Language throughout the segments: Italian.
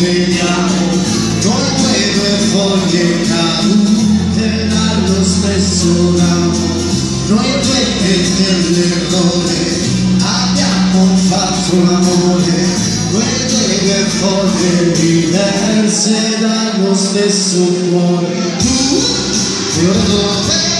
crediamo, noi due foglie cadute dallo stesso ramo, noi due che nell'errore abbiamo fatto l'amore, noi due foglie diverse dallo stesso cuore. Tu, io dove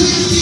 dove Dimmi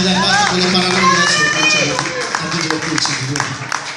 감사합니다. 오늘 만나는 것에 대해서 감사합니다. 다들 좋은 친구들.